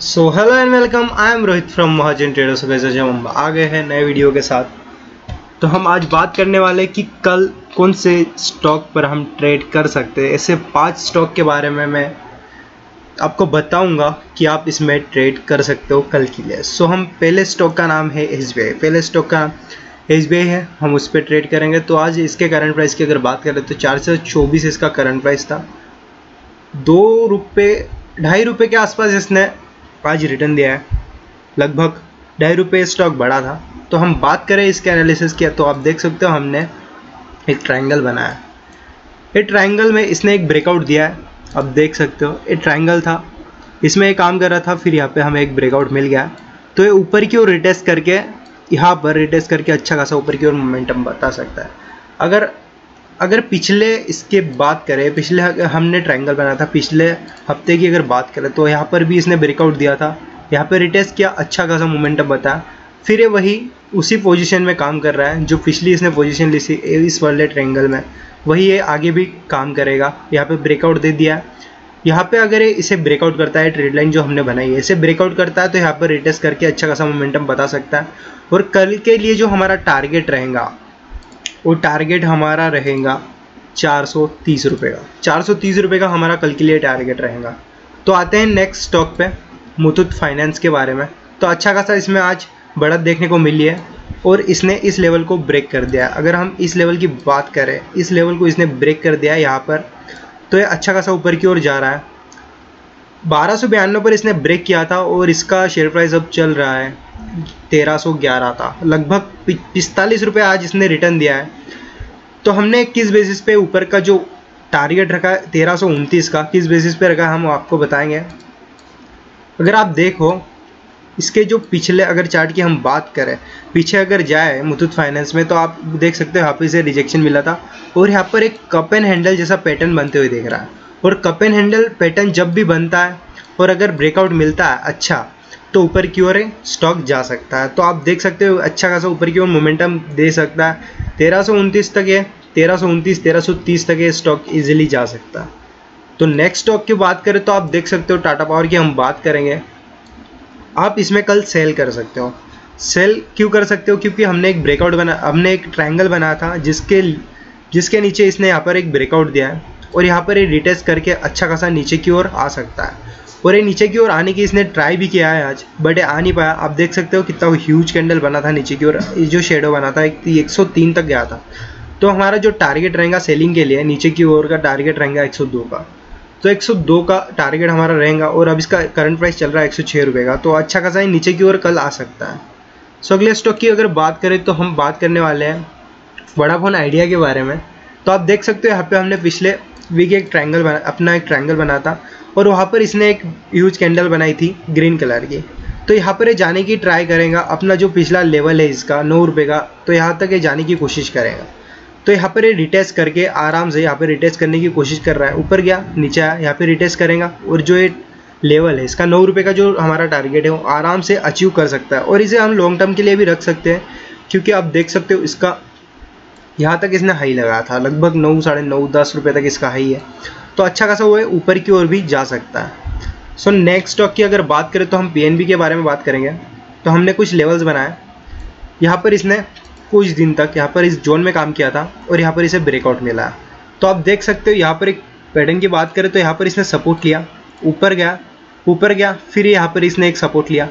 So hello and welcome I am Rohit from Mahajan traders वैसे जब हम आ गए हैं नए वीडियो के साथ। तो हम आज बात करने वाले कि कल कौन से स्टॉक पर हम ट्रेड कर सकते हैं। ऐसे पाँच स्टॉक के बारे में मैं आपको बताऊँगा कि आप इसमें ट्रेड कर सकते हो कल के लिए। सो हम पहले स्टॉक का नाम है एस पहले स्टॉक का एस है, हम उस पर ट्रेड करेंगे। तो आज इसके करंट प्राइस की अगर बात करें तो चार सौ चौबीस इसका करंट प्राइस था। दो रुपये ढाई रुपये के आसपास इसने आज रिटर्न दिया है। लगभग ढाई रुपये स्टॉक बढ़ा था। तो हम बात करें इसके एनालिसिस की तो आप देख सकते हो हमने एक ट्रायंगल बनाया। ये ट्रायंगल में इसने एक ब्रेकआउट दिया है। अब देख सकते हो, ये ट्रायंगल था। इसमें ये काम कर रहा था, फिर यहाँ पे हमें एक ब्रेकआउट मिल गया। तो ये ऊपर की ओर रिटेस्ट करके, यहाँ पर रिटेस्ट करके अच्छा खासा ऊपर की ओर मोमेंटम बता सकता है। अगर अगर पिछले इसके बात करें, पिछले हमने ट्रायंगल बनाया था, पिछले हफ़्ते की अगर बात करें तो यहाँ पर भी इसने ब्रेकआउट दिया था। यहाँ पर रिटेस्ट किया अच्छा खासा मोमेंटम बताया फिर ये वही उसी पोजीशन में काम कर रहा है, जो पिछली इसने पोजीशन ली थी, इस वाले ट्रायंगल में। वही ये आगे भी काम करेगा। यहाँ पे ब्रेकआउट दे दिया। है यहाँ पे अगर इसे ब्रेकआउट करता है ट्रेड लाइन जो हमने बनाई है, इसे ब्रेकआउट करता है तो यहाँ पर रिटेस्ट करके अच्छा खासा मोमेंटम बता सकता है। और कल के लिए जो हमारा टारगेट रहेगा वो टारगेट हमारा रहेगा चार सौ तीस रुपये का। चार सौ तीस रुपये का हमारा कल के लिए टारगेट रहेगा। तो आते हैं नेक्स्ट स्टॉक पे मुथुत फाइनेंस के बारे में। तो अच्छा खासा इसमें आज बढ़त देखने को मिली है और इसने इस लेवल को ब्रेक कर दिया अगर हम इस लेवल की बात करें, इस लेवल को इसने ब्रेक कर दिया है यहाँ पर तो ये अच्छा खासा ऊपर की ओर जा रहा है। बारह सौ बयानवे पर इसने ब्रेक किया था और इसका शेयर प्राइस अब चल रहा है। तेरह सौ ग्यारह था। लगभग पिस्तालीस रुपये आज इसने रिटर्न दिया है। तो हमने किस बेसिस पे ऊपर का जो टारगेट रखा है, तेरह का, किस बेसिस पे रखा हम आपको बताएँगे। अगर आप देखो, इसके जो पिछले अगर चार्ट की हम बात करें, पीछे अगर जाए मुथुत फाइनेंस में तो आप देख सकते हो, यहाँ पे से रिजेक्शन मिला था। और यहाँ पर एक कप एंड हैंडल जैसा पैटर्न बनते हुए देख रहा है। और कप एंड हैंडल पैटर्न जब भी बनता है, और अगर ब्रेकआउट मिलता है अच्छा तो ऊपर की ओर स्टॉक जा सकता है। तो आप देख सकते हो अच्छा खासा ऊपर की ओर मोमेंटम दे सकता है। तेरह सौ उनतीस तक है तेरह सौ उनतीस, तेरह सौ तीस तक ये स्टॉक इजीली जा सकता है। तो नेक्स्ट स्टॉक की बात करें तो आप देख सकते हो टाटा पावर की हम बात करेंगे। आप इसमें कल सेल कर सकते हो। सेल क्यों कर सकते हो? क्योंकि हमने एक ब्रेकआउट बना, हमने एक ट्रायंगल बनाया था, जिसके जिसके नीचे इसने यहाँ पर एक ब्रेकआउट दिया है और यहाँ पर ये रिटेस्ट करके अच्छा खासा नीचे की ओर आ सकता है। और ये नीचे की ओर आने की इसने ट्राई भी किया है आज बट ये आ नहीं पाया। आप देख सकते हो कितना ह्यूज कैंडल बना था नीचे की ओर। ये जो शेडो बना था, एक सौ तीन तक गया था। तो हमारा जो टारगेट रहेगा सेलिंग के लिए, नीचे की ओर का टारगेट रहेगा 102 का। तो 102 का टारगेट हमारा रहेगा और अब इसका करंट प्राइस चल रहा है एक सौ का। तो अच्छा खासा ही नीचे की ओर कल आ सकता है। सो अगले स्टॉक की अगर बात करें तो हम बात करने वाले हैं वडाफोन आइडिया के बारे में। तो आप देख सकते हो यहाँ पे हमने पिछले वीक एक ट्रायंगल बना अपना एक ट्रायंगल बना था। और वहाँ पर इसने एक ह्यूज कैंडल बनाई थी ग्रीन कलर की। तो यहाँ पर ये जाने की ट्राई करेगा, अपना जो पिछला लेवल है इसका, नौ रुपये का तो यहाँ तक ये जाने की कोशिश करेगा। तो यहाँ पर ये रिटेस्ट करके आराम से यहाँ पर रिटेस्ट करने की कोशिश कर रहा है। ऊपर गया, नीचे आया, यहाँ पर रिटेस्ट करेगा और जो ये लेवल है, इसका नौ रुपये का जो हमारा टारगेट है, वो आराम से अचीव कर सकता है। और इसे हम लॉन्ग टर्म के लिए भी रख सकते हैं, क्योंकि आप देख सकते हो इसका, यहाँ तक इसने हाई लगाया था। लगभग नौ, साढ़े नौ, दस रुपये तक इसका हाई है। तो अच्छा खासा वो ऊपर की ओर भी जा सकता है। सो नेक्स्ट स्टॉक की अगर बात करें तो हम PNB के बारे में बात करेंगे। तो हमने कुछ लेवल्स बनाए। यहाँ पर इसने कुछ दिन तक यहाँ पर इस जोन में काम किया था और यहाँ पर इसे ब्रेकआउट मिला। तो आप देख सकते हो, यहाँ पर एक पैटर्न की बात करें तो यहाँ पर इसने सपोर्ट लिया। ऊपर गया ऊपर गया, फिर यहाँ पर इसने एक सपोर्ट लिया।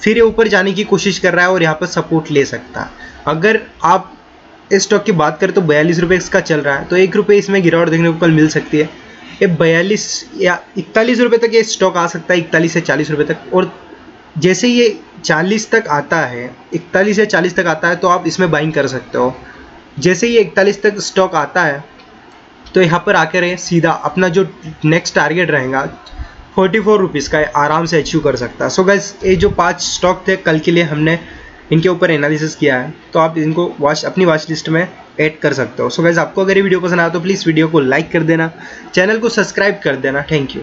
फिर ये ऊपर जाने की कोशिश कर रहा है और यहाँ पर सपोर्ट ले सकता है। अगर आप इस स्टॉक की बात करें तो बयालीस रुपये इसका चल रहा है तो एक रुपये इसमें गिरावट देखने को कल मिल सकती है। ये बयालीस या इकतालीस रुपये तक ये स्टॉक आ सकता है, इकतालीस से चालीस रुपये तक। और जैसे ये चालीस तक आता है, इकतालीस से चालीस तक आता है तो आप इसमें बाइंग कर सकते हो। जैसे ये इकतालीस तक स्टॉक आता है तो यहाँ पर आकर रहे, सीधा अपना जो नेक्स्ट टारगेट रहेगा फोर्टी फोर रुपीज़ का आराम से अचीव कर सकता है। सो गैस ये जो पाँच स्टॉक थे, कल के लिए हमने इनके ऊपर एनालिसिस किया है तो आप इनको वॉच अपनी वॉच लिस्ट में ऐड कर सकते हो। सो गैस आपको अगर ये वीडियो पसंद आया तो प्लीज़ वीडियो को लाइक कर देना चैनल को सब्सक्राइब कर देना। Thank you